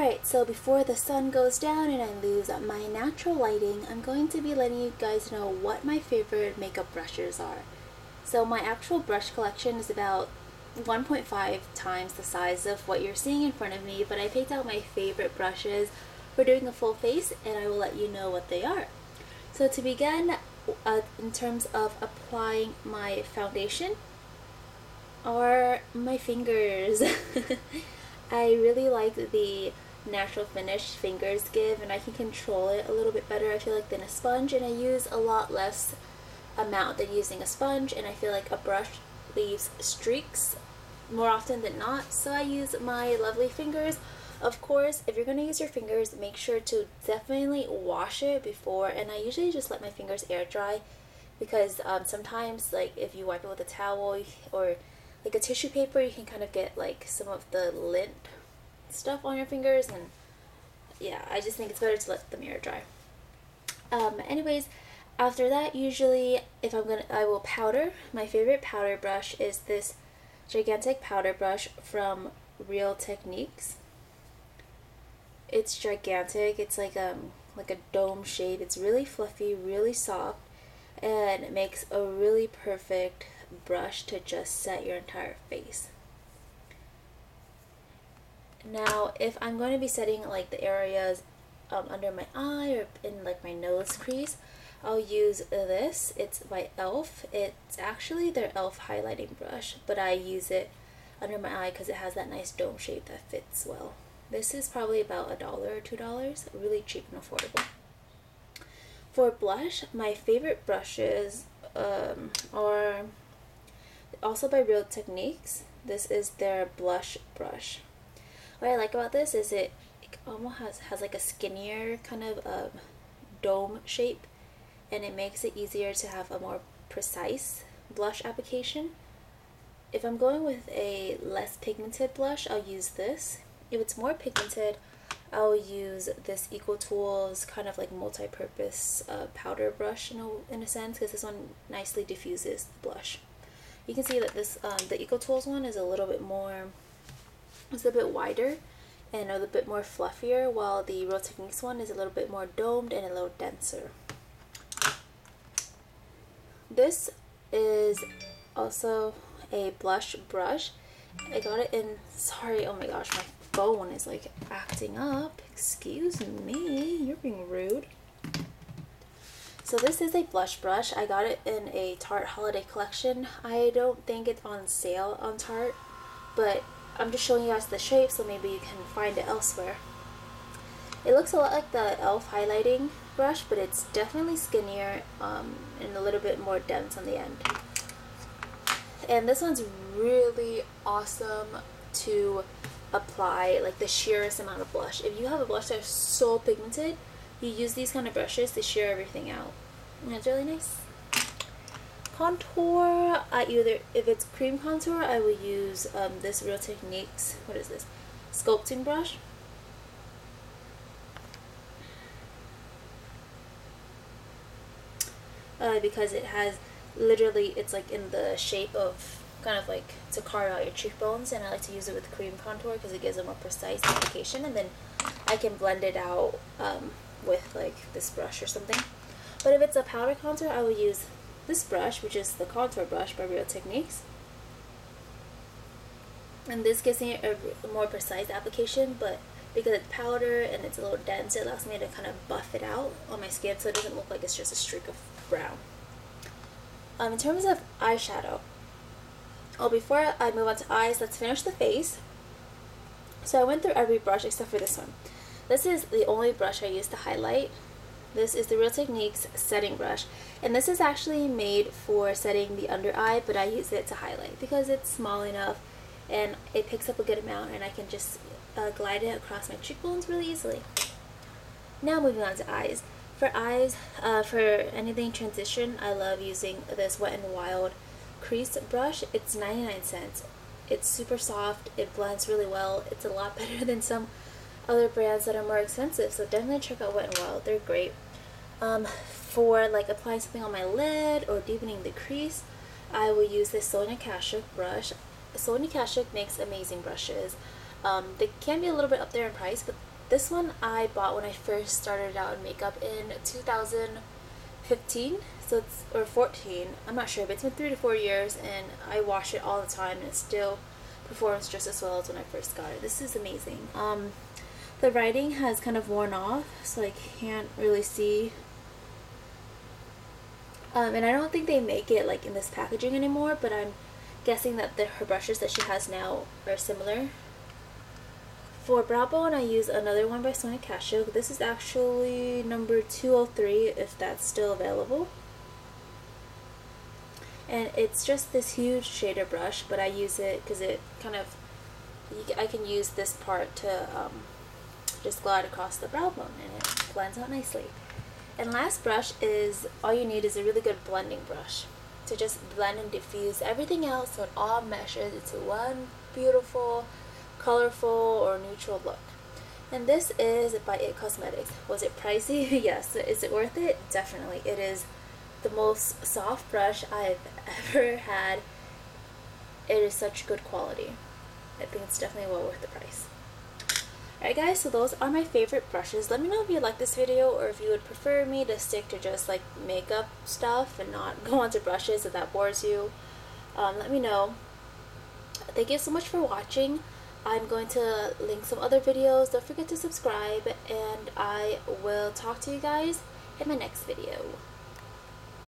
Alright, so before the sun goes down and I lose my natural lighting, I'm going to be letting you guys know what my favorite makeup brushes are. So my actual brush collection is about 1.5 times the size of what you're seeing in front of me, but I picked out my favorite brushes for doing a full face and I will let you know what they are. So to begin, uh, in terms of applying my foundation, are my fingers. I really like the natural finish fingers give and I can control it a little bit better I feel like than a sponge and I use a lot less amount than using a sponge and I feel like a brush leaves streaks more often than not so I use my lovely fingers. Of course if you're going to use your fingers make sure to definitely wash it before and I usually just let my fingers air dry because um, sometimes like if you wipe it with a towel or like a tissue paper you can kind of get like some of the lint stuff on your fingers and yeah I just think it's better to let the mirror dry. Um, anyways after that usually if I'm gonna I will powder. My favorite powder brush is this gigantic powder brush from Real Techniques. It's gigantic. It's like um like a dome shape. It's really fluffy really soft and it makes a really perfect brush to just set your entire face. Now, if I'm going to be setting like the areas um, under my eye or in like my nose crease, I'll use this. It's by e.l.f. It's actually their e.l.f. highlighting brush, but I use it under my eye because it has that nice dome shape that fits well. This is probably about a dollar or two dollars, really cheap and affordable. For blush, my favorite brushes um, are also by Real Techniques. This is their blush brush. What I like about this is it, it almost has, has like a skinnier kind of um, dome shape and it makes it easier to have a more precise blush application. If I'm going with a less pigmented blush, I'll use this. If it's more pigmented, I'll use this Eco Tools kind of like multi-purpose uh, powder brush in a, in a sense because this one nicely diffuses the blush you can see that this um, the Eco Tools one is a little bit more it's a bit wider and a little bit more fluffier while the Real Techniques one is a little bit more domed and a little denser. This is also a blush brush. I got it in, sorry, oh my gosh, my phone is like acting up. Excuse me, you're being rude. So this is a blush brush. I got it in a Tarte holiday collection. I don't think it's on sale on Tarte, but I'm just showing you guys the shape so maybe you can find it elsewhere. It looks a lot like the e.l.f. highlighting brush, but it's definitely skinnier um, and a little bit more dense on the end. And this one's really awesome to apply like the sheerest amount of blush. If you have a blush that's so pigmented, you use these kind of brushes to sheer everything out. And it's really nice. Contour, I either, if it's cream contour, I will use um, this Real Techniques, what is this? Sculpting brush. Uh, because it has literally it's like in the shape of kind of like to carve out your cheekbones and I like to use it with cream contour because it gives a more precise application and then I can blend it out um, with like this brush or something. But if it's a powder contour, I will use this brush, which is the contour brush by Real Techniques. And this gives me a, more precise application, but because it's powder and it's a little dense, it allows me to kind of buff it out on my skin so it doesn't look like it's just a streak of brown. Um, in terms of eyeshadow, oh, before I move on to eyes, let's finish the face. So I went through every brush except for this one. This is the only brush I use to highlight. This is the Real Techniques setting brush. And this is actually made for setting the under eye, but I use it to highlight because it's small enough and it picks up a good amount and I can just uh, glide it across my cheekbones really easily. Now moving on to eyes. For eyes, uh, for anything transition, I love using this Wet n Wild crease brush. It's 99 cents. It's super soft, it blends really well, it's a lot better than some other brands that are more expensive. So definitely check out Wet n Wild. They're great. Um, for like applying something on my lid or deepening the crease, I will use this Sonia Kashuk brush. Sonia Kashuk makes amazing brushes. Um, they can be a little bit up there in price, but this one I bought when I first started out in makeup in 2015 so it's or 14 I'm not sure but it's been three to four years and I wash it all the time and it still performs just as well as when I first got it this is amazing um the writing has kind of worn off so I can't really see um, and I don't think they make it like in this packaging anymore but I'm guessing that the, her brushes that she has now are similar for brow bone, I use another one by Sonia Kashuk. This is actually number 203 if that's still available. And it's just this huge shader brush, but I use it because it kind of, I can use this part to um, just glide across the brow bone and it blends out nicely. And last brush is, all you need is a really good blending brush to just blend and diffuse everything else so it all meshes into one beautiful colorful or neutral look. And this is by IT Cosmetics. Was it pricey? yes. Is it worth it? Definitely. It is the most soft brush I've ever had. It is such good quality. I think it's definitely well worth the price. Alright guys, so those are my favorite brushes. Let me know if you like this video or if you would prefer me to stick to just like makeup stuff and not go onto brushes if that bores you. Um, let me know. Thank you so much for watching. I'm going to link some other videos. Don't forget to subscribe and I will talk to you guys in my next video.